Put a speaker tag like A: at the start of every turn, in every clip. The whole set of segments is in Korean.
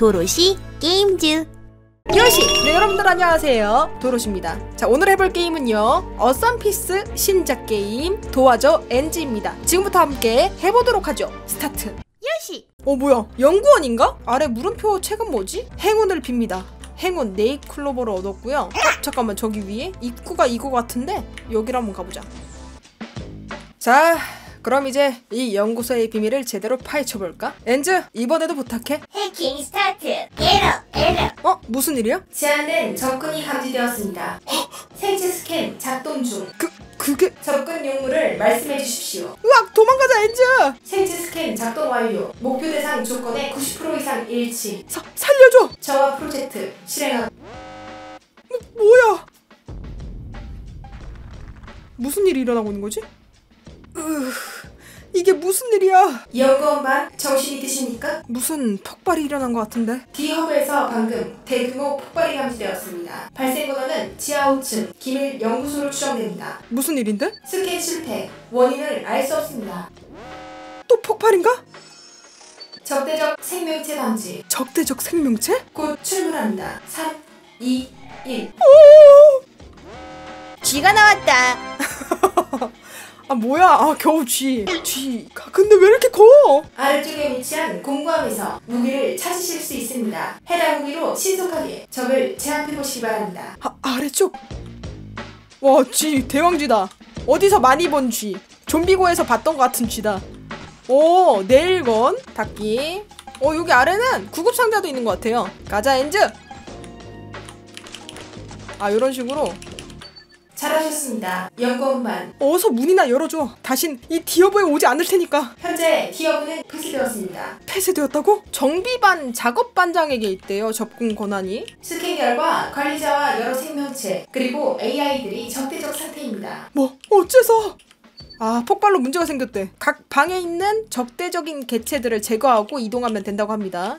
A: 도로시 게임즈.
B: よし! 네 여러분들 안녕하세요. 도로시입니다. 자 오늘 해볼 게임은요 어썸피스 신작 게임 도와줘 엔즈입니다. 지금부터 함께 해보도록 하죠. 스타트.
A: よし
B: 어 뭐야? 연구원인가? 아래 물음표 책은 뭐지? 행운을 빕니다. 행운 네잎클로버를 얻었고요. 어, 잠깐만 저기 위에? 입구가 이거 같은데? 여기로 한번 가보자. 자 그럼 이제 이 연구소의 비밀을 제대로 파헤쳐볼까? 엔즈 이번에도 부탁해
A: 해킹 스타트 에러 에러
B: 어? 무슨 일이야?
C: 제한된 접근이 감지되었습니다. 생체 스캔 작동 중.
B: 그, 그게
C: 접근 용무를 말씀해 주십시오.
B: 으악 도망가자 엔즈
C: 생체 스캔 작동 완료. 목표 대상 조건의 90% 이상 일치.
B: 사, 살려줘
C: 저와 프로젝트 실행하고
B: 뭐야? 무슨 일이 일어나고 있는 거지? 으, 이게 무슨 일이야?
C: 연구원님 정신이 드십니까?
B: 무슨 폭발이 일어난 것 같은데?
C: D허브에서 방금 대규모 폭발이 감지되었습니다. 발생 번호는 지하 5층 기밀 연구소로 추정됩니다.
B: 무슨 일인데?
C: 스캔 실패. 원인을 알 수 없습니다.
B: 또 폭발인가?
C: 적대적 생명체 감지.
B: 적대적 생명체?
C: 곧 출근합니다. 3, 2, 1.
A: 쥐가 나왔다
B: 아 뭐야? 아 겨우 쥐. 쥐. 가- 근데 왜 이렇게 커?
C: 아래쪽에 위치한 공구함에서 무기를 찾으실 수 있습니다. 해당 무기로 신속하게 적을 제압해 보시기 바랍니다.
B: 아 아래쪽. 와쥐 대왕쥐다. 어디서 많이 본 쥐. 좀비고에서 봤던 것 같은 쥐다. 오 네일건 닫기. 어 여기 아래는 구급 상자도 있는 것 같아요. 가자 엔즈. 아 이런 식으로
C: 잘하셨습니다. 연구원반.
B: 어서 문이나 열어줘. 다신 이 디어브에 오지 않을 테니까.
C: 현재 디어브는 폐쇄되었습니다.
B: 폐쇄되었다고? 정비반 작업반장에게 있대요. 접근 권한이.
C: 스캔 결과 관리자와 여러 생명체 그리고 AI들이 적대적 상태입니다.
B: 뭐 어째서? 아 폭발로 문제가 생겼대. 각 방에 있는 적대적인 개체들을 제거하고 이동하면 된다고 합니다.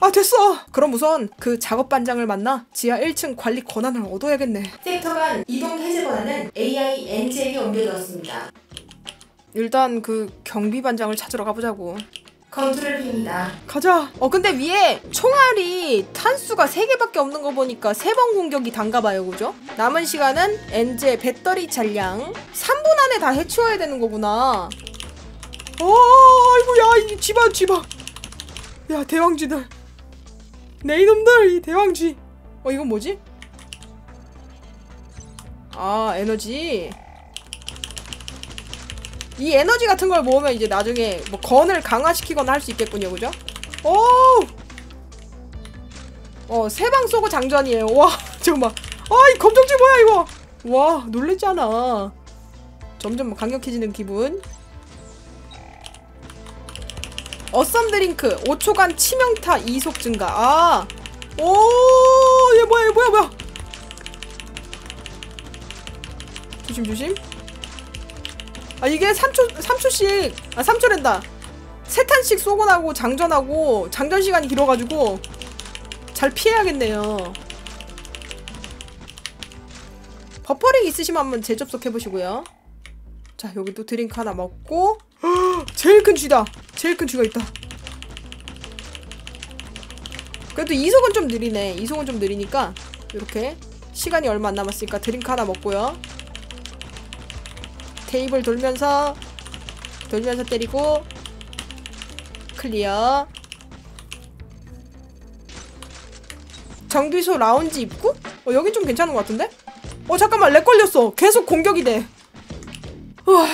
B: 아 됐어. 그럼 우선 그 작업반장을 만나 지하 1층 관리 권한을 얻어야겠네.
C: 섹터 간 이동 해제 권한은 AI NG에게 옮겨두었습니다.
B: 일단 그 경비반장을 찾으러 가보자고.
C: 검투를 빕니다.
B: 가자. 어 근데 위에 총알이 탄수가 3개밖에 없는 거 보니까 3번 공격이 단가 봐요. 그죠? 남은 시간은 엔제 배터리 잔량 3분 안에 다 해치워야 되는 거구나. 어, 아이고 야, 이 쥐봐 쥐봐. 야, 대왕쥐들. 내 이놈들 이 대왕쥐. 어, 이건 뭐지? 아, 에너지. 이 에너지 같은 걸 모으면 이제 나중에 뭐 건을 강화시키거나 할 수 있겠군요, 그죠? 오! 어, 세방 쏘고 장전이에요. 와, 잠깐만. 아, 이 검정지 뭐야, 이거? 와, 놀랬잖아. 점점 강력해지는 기분. awesome 드링크 5초간 치명타 이속 증가. 아, 오, 얘 뭐야, 얘 뭐야, 뭐야? 조심, 조심. 아 이게 3초 3초씩 아 3초랜다 세 탄씩 쏘고 나고 장전하고 장전 시간이 길어가지고 잘 피해야겠네요. 버퍼링 있으시면 한번 재접속해 보시고요. 자 여기 또 드링크 하나 먹고 제일 큰 쥐다. 제일 큰 쥐가 있다. 그래도 이속은 좀 느리네. 이속은 좀 느리니까 이렇게 시간이 얼마 안 남았으니까 드링크 하나 먹고요. 테이블 돌면서 돌면서 때리고 클리어 정비소 라운지 입구? 어 여긴 좀 괜찮은 것 같은데? 어 잠깐만 lag 걸렸어 계속 공격이 돼 우와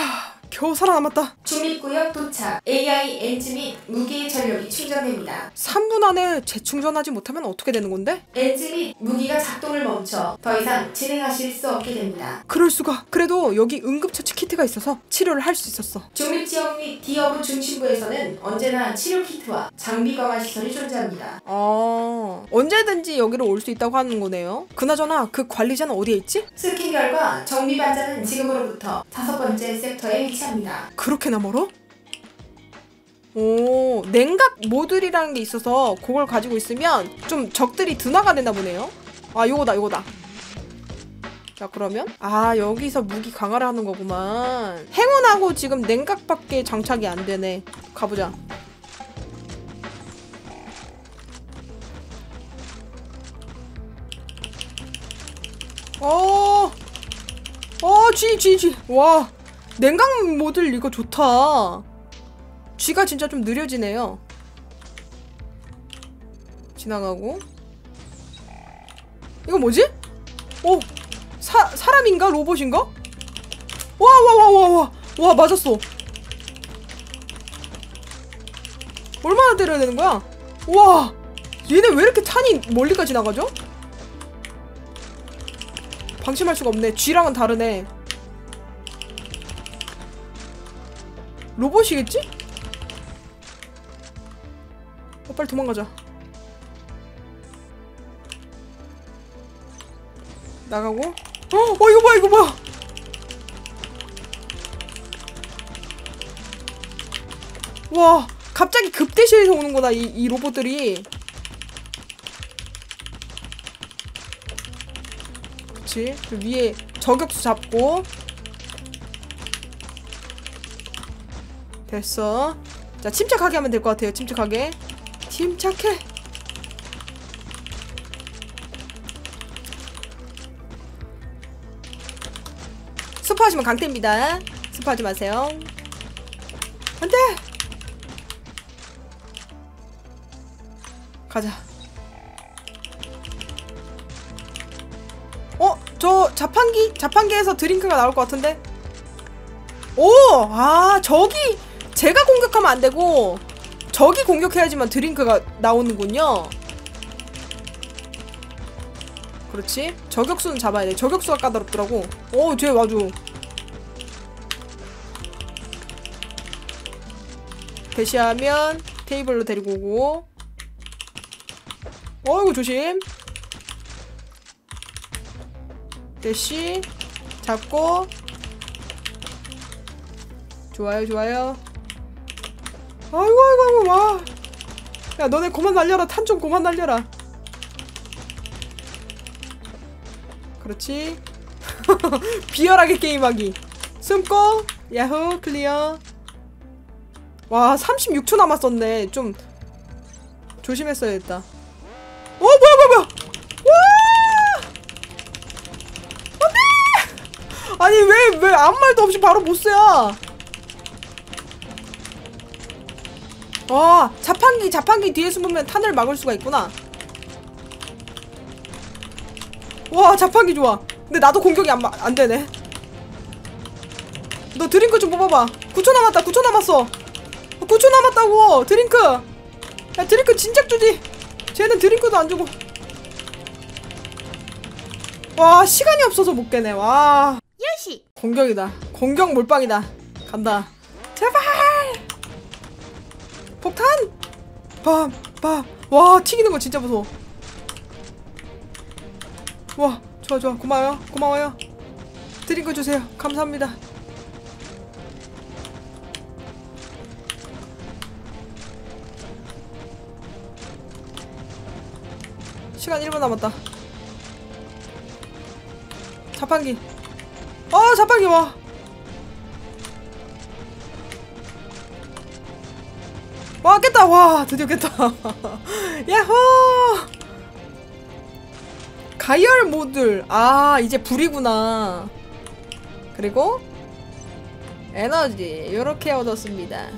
B: 겨우 살아남았다
C: 중립구역 도착. AI 엔진 및 무기의 전력이 충전됩니다.
B: 3분 안에 재충전하지 못하면 어떻게 되는 건데?
C: 엔진 및 무기가 작동을 멈춰 더 이상 진행하실 수 없게 됩니다.
B: 그럴 수가 그래도 여기 응급처치 키트가 있어서 치료를 할 수 있었어
C: 중립지역 및 디허브 중심부에서는 언제나 치료 키트와 장비 강화 시설이 존재합니다.
B: 어 언제든지 여기로 올 수 있다고 하는 거네요 그나저나 그 관리자는 어디에 있지?
C: 스캔 결과 정비반장은 지금으로부터 다섯 번째 섹터에 위치합니다.
B: 그렇게나 멀어? 오 냉각 모듈이라는 게 있어서 그걸 가지고 있으면 좀 적들이 둔화가 되나 보네요. 아 요거다 요거다. 자 그러면? 아 여기서 무기 강화를 하는 거구만. 행운하고 지금 냉각밖에 장착이 안 되네. 가보자. 어, 어, 쥐, 쥐, 쥐. 와, 냉각 모듈 이거 좋다. 쥐가 진짜 좀 느려지네요. 지나가고. 이거 뭐지? 오, 사, 사람인가? 로봇인가? 와, 와, 와, 와, 와. 와, 맞았어. 얼마나 때려야 되는 거야? 와, 얘네 왜 이렇게 탄이 멀리까지 나가죠? 방심할 수가 없네. 쥐랑은 다르네. 로봇이겠지? 어, 빨리 도망가자. 나가고. 어, 어, 이거 뭐야, 이거 뭐야? 와, 갑자기 급대시에서 오는구나, 이, 이 로봇들이. 그치? 그 위에 저격수 잡고. 됐어. 자, 침착하게 하면 될 것 같아요. 침착하게. 침착해. 스포하시면 강태입니다. 스포하지 마세요. 안 돼! 가자. 어? 저 자판기? 자판기에서 드링크가 나올 것 같은데? 오! 아, 저기 제가 공격하면 안 되고 적이 공격해야지만 드링크가 나오는군요. 그렇지. 저격수는 잡아야 돼. 저격수가 까다롭더라고. 오, 쟤 아주. 대시하면 테이블로 데리고 오고. 어이구, 조심. 대시. 잡고. 좋아요, 좋아요. 아이고, 아이고, 아이고, 와. 야, 너네 그만 날려라. 탄좀 그만 날려라. 그렇지. 비열하게 게임하기. 숨고. 야호, 클리어. 와, 36초 남았었네. 좀 조심했어야겠다. 어, 뭐야, 뭐야, 뭐야. 아니, 왜, 왜 아무 말도 없이 바로 보스야? 와, 자판기, 자판기 뒤에 숨으면 탄을 막을 수가 있구나. 와 자판기 좋아. 근데 나도 공격이 안, 마- 안 되네. 너 드링크 좀 뽑아봐. 9초 남았다 9초 남았어. 9초 남았다고 드링크. 야 드링크 진작 주지. 쟤는 드링크도 안 주고. 와 시간이 없어서 못 깨네. 와.
A: よし.
B: 공격이다. 공격 몰빵이다. 간다. 제발 폭탄? 빰 빰 와 튀기는 거 진짜 무서워. 와 좋아 좋아. 고마워요. 고마워요. 드링크 주세요. 감사합니다. 시간 1분 남았다. 자판기. 아 자판기 와 와, 깼다! 와, 드디어 깼다. 야호! 가열 모듈. 아, 이제 불이구나. 그리고 에너지. 요렇게 얻었습니다.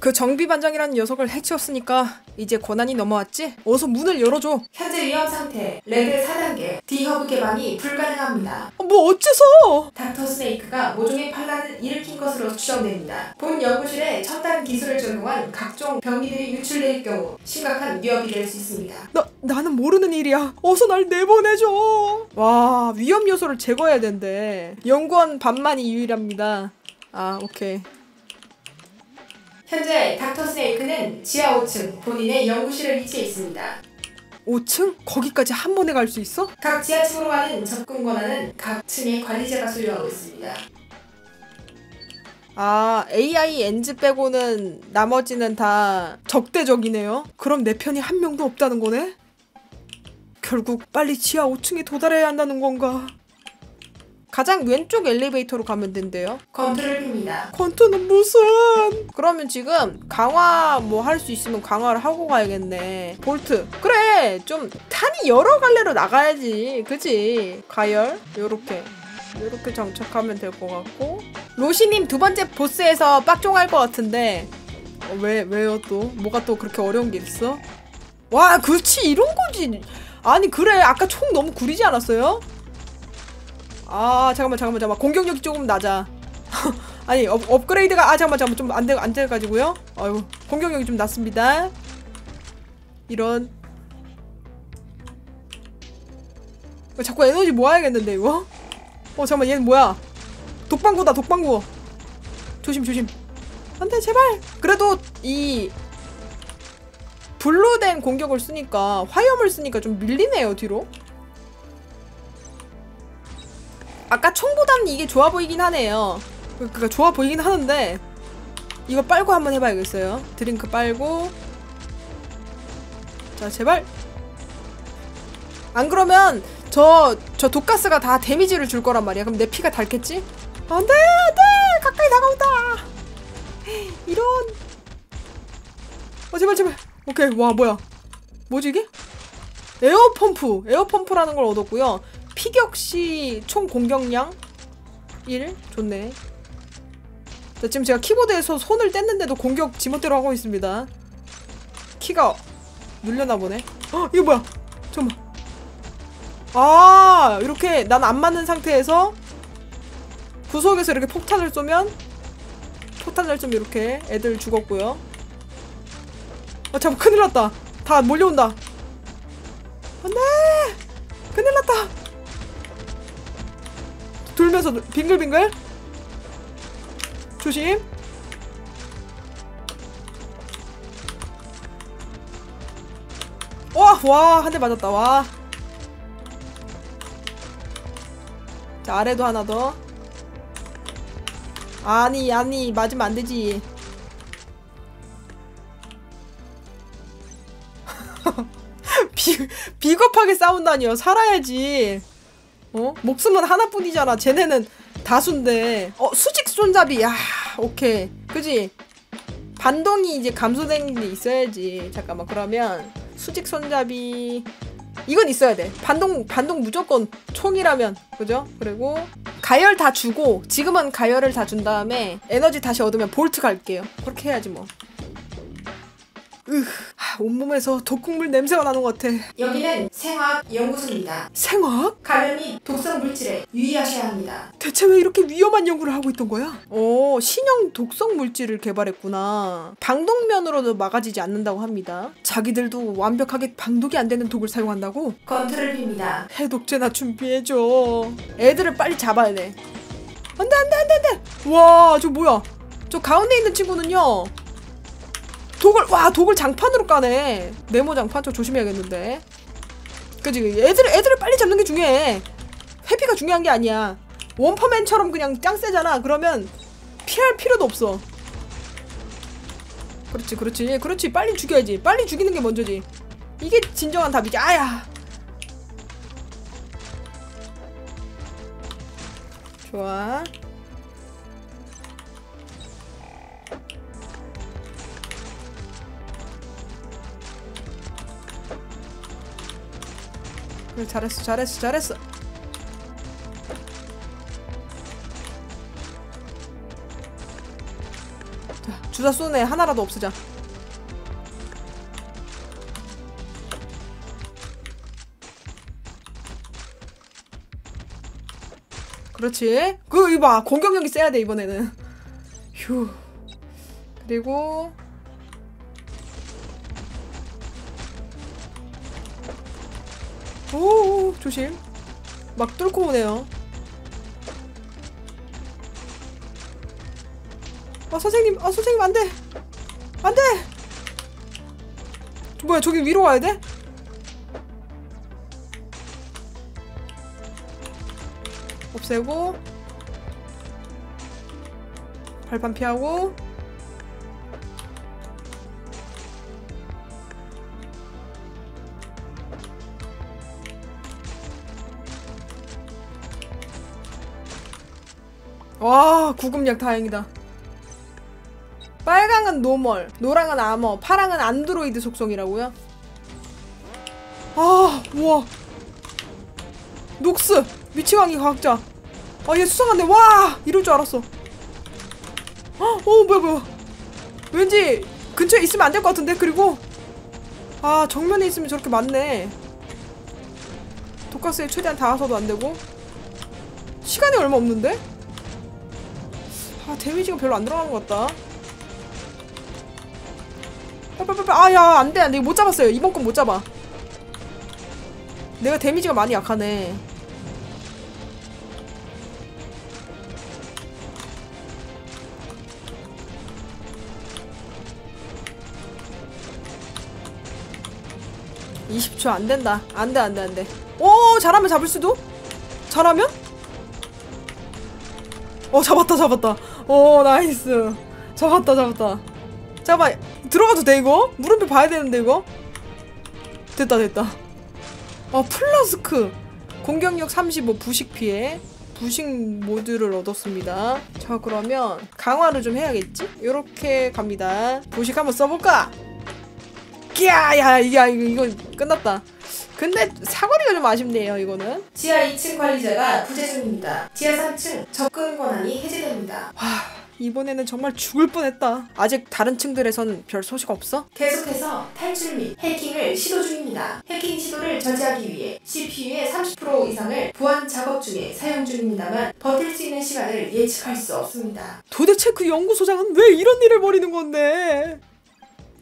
B: 그 정비반장이라는 녀석을 해치웠으니까 이제 권한이 넘어왔지? 어서 문을 열어줘.
C: 현재 위험 상태 레벨 4단계 디허브 개방이 불가능합니다.
B: 어, 뭐 어째서?
C: 닥터 스네이크가 모종의 반란을 일으킨 것으로 추정됩니다. 본 연구실에 첨단 기술을 적용한 각종 병기들이 유출될 경우 심각한 위협이 될 수 있습니다.
B: 나, 나는 모르는 일이야. 어서 날 내보내줘. 와, 위험 요소를 제거해야 된대. 연구원 반만이 유일합니다. 아, 오케이.
C: 현재 닥터 스네이크는 지하 5층 본인의 연구실에 위치해 있습니다.
B: 5층? 거기까지 한 번에 갈 수 있어?
C: 각 지하층으로 가는 접근 권한은 각 층의 관리자가 소유하고 있습니다.
B: 아, AI 엔즈 빼고는 나머지는 다 적대적이네요. 그럼 내 편이 한 명도 없다는 거네? 결국 빨리 지하 5층에 도달해야 한다는 건가? 가장 왼쪽 엘리베이터로 가면 된대요.
C: 빕니다.
B: 건투는 무슨? 그러면 지금 강화 뭐 할 수 있으면 강화를 하고 가야겠네. 볼트. 그래. 좀 탄이 여러 갈래로 나가야지 그지 가열 요렇게 요렇게 장착하면 될 것 같고 로시님 두 번째 보스에서 빡종할 것 같은데 어, 왜 왜요 또 뭐가 또 그렇게 어려운 게 있어? 와 그렇지 이런 거지 아니 그래 아까 총 너무 구리지 않았어요? 아 잠깐만 잠깐만 잠깐만. 공격력이 조금 낮아. 아니 업, 업그레이드가 아 잠깐만 잠깐만. 좀 안돼 안 돼가지고요. 아유 공격력이 좀 낮습니다. 이런. 어, 자꾸 에너지 모아야겠는데 이거? 어 잠깐만 얘는 뭐야? 독방구다 독방구. 조심 조심. 안돼 제발. 그래도 이 불로 된 공격을 쓰니까 화염을 쓰니까 좀 밀리네요 뒤로 아까 총보다는 이게 좋아 보이긴 하네요. 그- 그니까 좋아 보이긴 하는데 이거 빨고 한번 해봐야겠어요. 드링크 빨고. 자 제발. 안 그러면 저 저 독가스가 다 데미지를 줄 거란 말이야. 그럼 내 피가 닳겠지? 안돼 안돼! 가까이 다가온다! 이런. 어 제발 제발. 오케이 와 뭐야. 뭐지 이게? 에어 펌프. 에어 펌프라는 걸 얻었고요 피격 시 총 공격량? 1 좋네. 자, 지금 제가 키보드에서 손을 뗐는데도 공격 지멋대로 하고 있습니다. 키가 눌려나 보네. 어 이거 뭐야? 잠깐만. 아 이렇게 난 안 맞는 상태에서 구석에서 이렇게 폭탄을 쏘면 폭탄을 좀 이렇게 애들 죽었고요. 아 잠깐 큰일 났다. 다 몰려온다. 안돼! 큰일 났다 돌면서 빙글빙글? 조심. 와 와 한 대 맞았다 와. 자 아래도 하나 더. 아니 아니 맞으면 안 되지. 비, 비겁하게 싸운다니요. 살아야지 어? 목숨은 하나뿐이잖아. 쟤네는 다수인데. 어 수직 손잡이. 야 오케이. 그지? 반동이 이제 감소된 게 있어야지. 잠깐만 그러면 수직 손잡이. 이건 있어야 돼. 반동 반동 무조건 총이라면. 그죠? 그리고 가열 다 주고 지금은 가열을 다 준 다음에 에너지 다시 얻으면 볼트 갈게요. 그렇게 해야지 뭐 으, 하, 온몸에서 독국물 냄새가 나는 것 같아
C: 여기는 생화학 연구소입니다.
B: 생화학?
C: 감염 및 독성 물질에 유의하셔야 합니다.
B: 대체 왜 이렇게 위험한 연구를 하고 있던 거야? 어, 신형 독성 물질을 개발했구나. 방독면으로도 막아지지 않는다고 합니다. 자기들도 완벽하게 방독이 안 되는 독을 사용한다고?
C: 건투를 빕니다.
B: 해독제나 준비해줘. 애들을 빨리 잡아야 돼. 안 돼, 안 돼, 안 돼, 안 돼! 와, 저 뭐야? 저 가운데 있는 친구는요. 독을, 와, 독을 장판으로 까네. 네모 장판, 저 조심해야겠는데. 그지? 애들, 애들을 빨리 잡는 게 중요해. 회피가 중요한 게 아니야. 원퍼맨처럼 그냥 짱 세잖아. 그러면 피할 필요도 없어. 그렇지, 그렇지, 그렇지. 빨리 죽여야지. 빨리 죽이는 게 먼저지. 이게 진정한 답이지. 아야. 좋아. 그래, 잘했어, 잘했어, 잘했어. 자, 주사 쏘네. 하나라도 없애자. 그렇지. 그 이봐 공격력이 세야 돼 이번에는. 휴. 그리고 오 조심. 막 뚫고 오네요. 아 선생님, 아 선생님 안 돼, 안 돼. 저 뭐야 저기 위로 와야 돼? 없애고 발판 피하고 와 구급약 다행이다. 빨강은 normal 노랑은 armor 파랑은 안드로이드 속성이라고요? 아 우와. 녹스 미치광이 과학자. 아 얘 수상한데. 와! 이럴 줄 알았어 어 뭐야 뭐야. 왠지 근처에 있으면 안 될 것 같은데 그리고? 아 정면에 있으면 저렇게 많네. 독가스에 최대한 닿아서도 안 되고. 시간이 얼마 없는데 아 데미지가 별로 안 들어가는 것 같다. 빨빨빨빨. 아야 안돼 안돼. 못 잡았어요. 이번 건 못 잡아. 내가 데미지가 많이 약하네. (20초) 안 된다. 안돼 안돼 안돼. 오 잘하면 잡을 수도? 잘하면? 어 잡았다 잡았다 오 nice. 잡았다 잡았다. 잠깐만 들어가도 돼 이거? 물음표 봐야 되는데 이거? 됐다 됐다. 어 플라스크. 공격력 35 부식 피해. 부식 모드를 얻었습니다. 자 그러면 강화를 좀 해야겠지? 요렇게 갑니다. 부식 한번 써볼까? 야야 이게 이거, 이거 끝났다 근데 사거리가 좀 아쉽네요 이거는
C: 지하 2층 관리자가 부재 중입니다. 지하 3층 접근 권한이 해제됩니다.
B: 이번에는 정말 죽을 뻔했다 아직 다른 층들에선 별 소식 없어?
C: 계속해서 탈출 및 해킹을 시도 중입니다. 해킹 시도를 저지하기 위해 CPU의 30% 이상을 보안 작업 중에 사용 중입니다만 버틸 수 있는 시간을 예측할 수 없습니다.
B: 도대체 그 연구소장은 왜 이런 일을 벌이는 건데?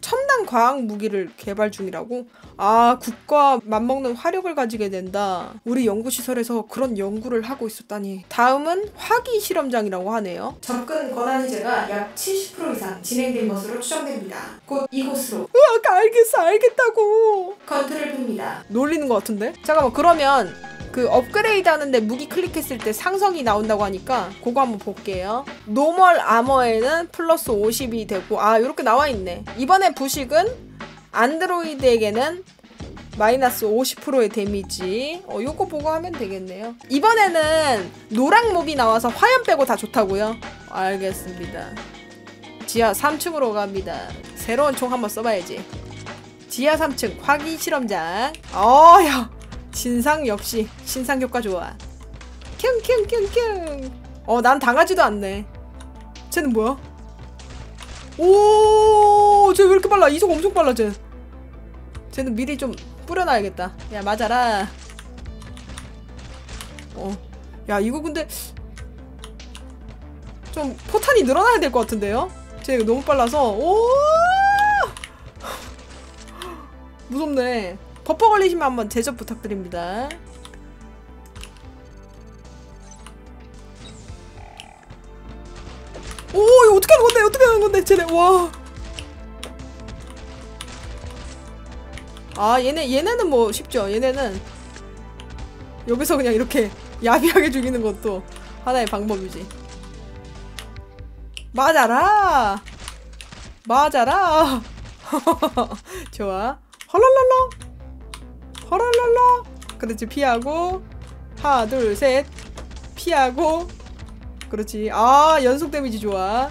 B: 첨단 과학 무기를 개발 중이라고? 아, 국가 맞먹는 화력을 가지게 된다. 우리 연구시설에서 그런 연구를 하고 있었다니. 다음은 화기 실험장이라고 하네요.
C: 접근 권한 해제가 약 70% 이상 진행된 것으로 추정됩니다. 곧 이곳으로
B: 으악, 알겠어, 알겠다고.
C: 건투를 빕니다.
B: 놀리는 것 같은데? 잠깐만, 그러면 그 업그레이드 하는데 무기 클릭했을 때 상성이 나온다고 하니까 그거 한번 볼게요. normal armor에는 플러스 50이 되고 아 이렇게 나와 있네. 이번에 부식은 안드로이드에게는 마이너스 50%의 데미지. 어 요거 보고 하면 되겠네요. 이번에는 노랑 몹이 나와서 화염 빼고 다 좋다고요? 알겠습니다. 지하 3층으로 갑니다. 새로운 총 한번 써봐야지. 지하 3층 화기 실험장. 어야 진상 역시 신상 효과 좋아. 큉큉큉큉. 어, 난 당하지도 않네. 쟤는 뭐야? 오, 쟤 왜 이렇게 빨라? 이속 엄청 빨라, 쟤. 쟤는 미리 좀 뿌려놔야겠다. 야, 맞아라. 어. 야, 이거 근데 좀 포탄이 늘어나야 될 것 같은데요? 쟤 너무 빨라서. 오! 무섭네. 버퍼 걸리시면 한번 제접 부탁드립니다. 오, 이거 어떻게 하는 건데? 어떻게 하는 건데? 쟤네, 와. 아, 얘네, 얘네는 뭐 쉽죠. 얘네는 여기서 그냥 이렇게 야비하게 죽이는 것도 하나의 방법이지. 맞아라! 맞아라! 좋아. 헐랄랄라! 허랄랄라. 그렇지 피하고. 하나 둘 셋. 피하고. 그렇지. 아 연속 데미지 좋아.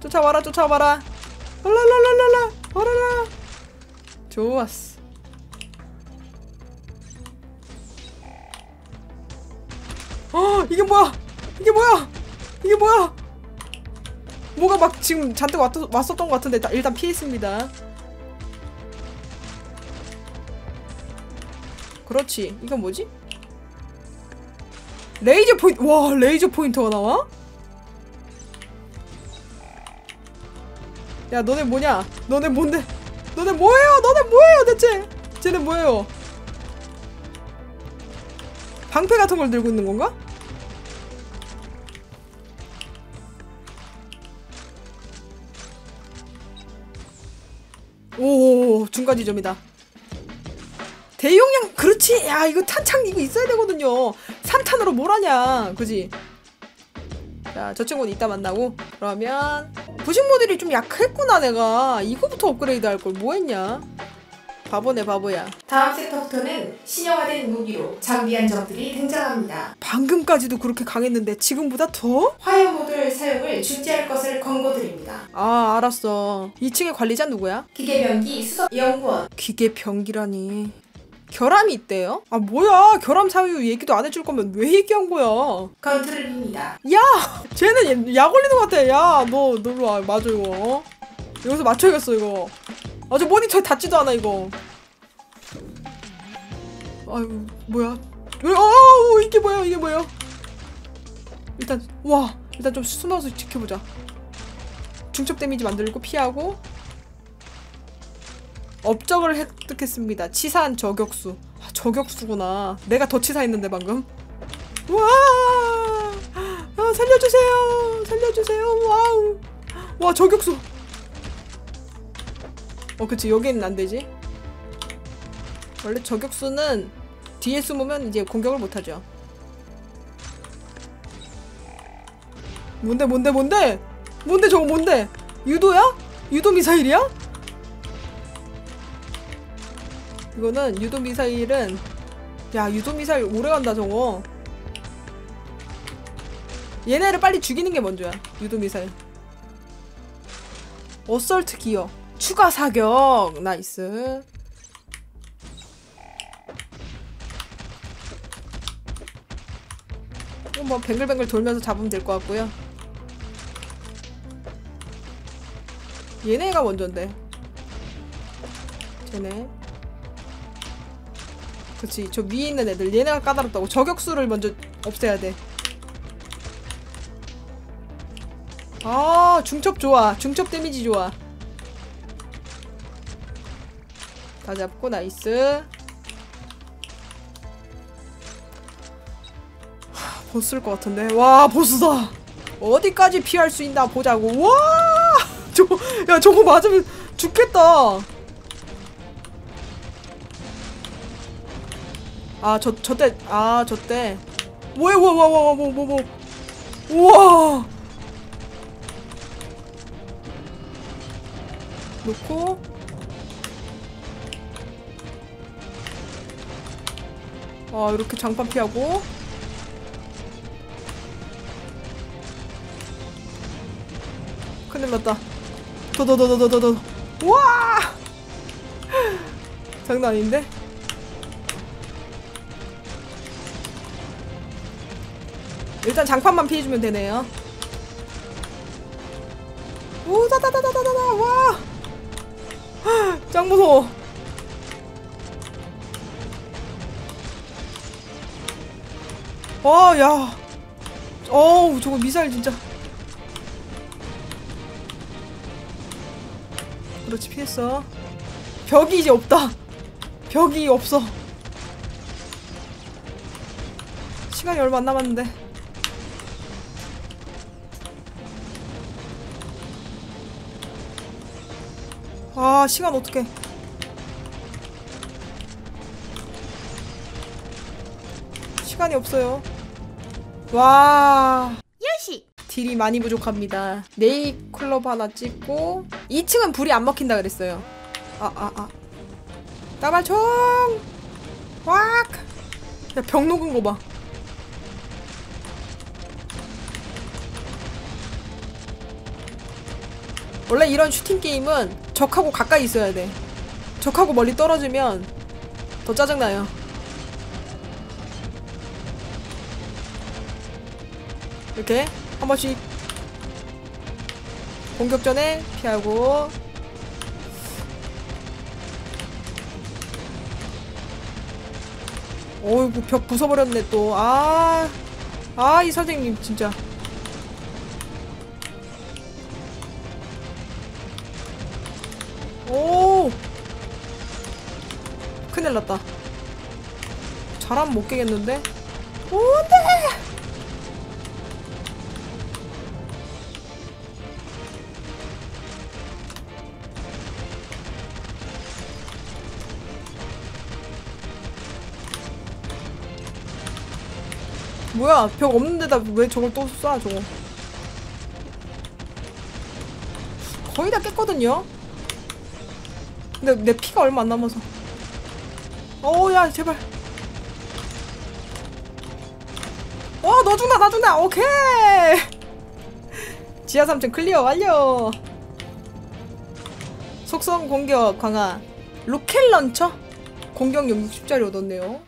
B: 쫓아와라 쫓아와라. 헐랄랄랄랄라. 허랄라. 좋았어. 어 이게 뭐야? 이게 뭐야? 이게 뭐야? 뭐가 막 지금 잔뜩 왔, 왔었던 것 같은데 일단 피했습니다 그렇지. 이건 뭐지? 레이저 포인트. 와, 레이저 포인터가 나와? 야, 너네 뭐냐? 너네 뭔데? 너네 뭐예요? 너네 뭐예요, 대체? 쟤네 뭐예요? 방패 같은 걸 들고 있는 건가? 오, 중간 지점이다. 대용량 그렇지 야 이거 탄창 이거 있어야 되거든요 3탄으로 뭘 하냐 그지 자저 친구는 이따 만나고 그러면 부식 모델이 좀 약했구나 내가 이거부터 업그레이드 할 걸 뭐했냐 바보네 바보야.
C: 다음 섹터부터는 신형화된 무기로 장비한 적들이 등장합니다.
B: 방금까지도 그렇게 강했는데 지금보다 더?
C: 화염 모듈 사용을 중지할 것을 권고드립니다.
B: 아 알았어. 2층의 관리자 누구야?
C: 기계병기 수석 연구원
B: 기계 병기라니. 결함이 있대요? 아 뭐야 결함 사유 얘기도 안 해줄 거면 왜 얘기한 거야?
C: 건트롤입니다.
B: 야! 쟤는 얘- 약 올리는 것 같아. 야, 너, 놀러 와. 맞아, 이거. 어? 여기서 맞춰야겠어, 이거. 아, 저 모니터에 닿지도 않아, 이거. 아유, 뭐야. 왜, 아우, 이게 뭐야, 이게 뭐야. 일단, 와. 일단 좀 숨어서 지켜보자. 중첩 damage 만들고 피하고. 업적을 획득했습니다. 치사한 저격수. 아, 저격수구나. 내가 더 치사했는데, 방금. 와! 아, 살려주세요! 살려주세요! Wow! 와, 저격수! 어, 그치. 여기는 안 되지. 원래 저격수는 뒤에 숨으면 이제 공격을 못하죠. 뭔데, 뭔데, 뭔데? 뭔데, 저거 뭔데? 유도야? 유도 미사일이야? 이거는 유도 미사일은 야 유도 미사일 오래 간다 저거. 얘네를 빨리 죽이는 게 먼저야 유도 미사일. Assault gear. 추가 사격. Nice. 이거 뭐 뱅글뱅글 돌면서 잡으면 될 것 같고요. 얘네가 먼저인데. 쟤네 그치 저 위에 있는 애들 얘네가 까다롭다고 저격수를 먼저 없애야 돼 아, 중첩 좋아. 중첩 damage 좋아. 다 잡고 nice. 하, 보스일 것 같은데. 와, 보스다. 어디까지 피할 수 있나 보자고. 와! 저거 야, 저거 맞으면 죽겠다. 아, 저 저 때 아, 저 때. 뭐야, 와, 와, 와, 와, 뭐, 뭐, 뭐. 우와! 놓고 아 이렇게 장판 피하고 큰일 났다 더더더더더더더 와 장난 아닌데 일단 장판만 피해주면 되네요 오 다다다다다다 와짱 무서워. 와, 야. 어우, 저거 미사일 진짜. 그렇지, 피했어. 벽이 이제 없다. 벽이 없어. 시간이 얼마 안 남았는데. 아 시간 어떡해. 시간이 없어요. 와.
A: 요시.
B: 딜이 많이 부족합니다. 네이 클럽 하나 찍고 2층은 불이 안 먹힌다 그랬어요. 아 아아. 따발총! 확야병 녹은 거봐. 원래 이런 슈팅 게임은 적하고 가까이 있어야 돼. 적하고 멀리 떨어지면 더 짜증나요. 이렇게 한 번씩 공격 전에 피하고 어이구 벽 부숴버렸네 또. 아, 아 이 선생님 진짜. 큰일 났다. 잘하면 못 깨겠는데? 오, 안 돼! 뭐야, 벽 없는 데다 왜 저걸 또 쏴, 저거. 거의 다 깼거든요? 근데 내 피가 얼마 안 남아서 어야 제발. 와 넣어준다 놔준다 오케이. 지하 3층 clear 완료. 속성 공격 강화. Rocket launcher? 공격력 60짜리 얻었네요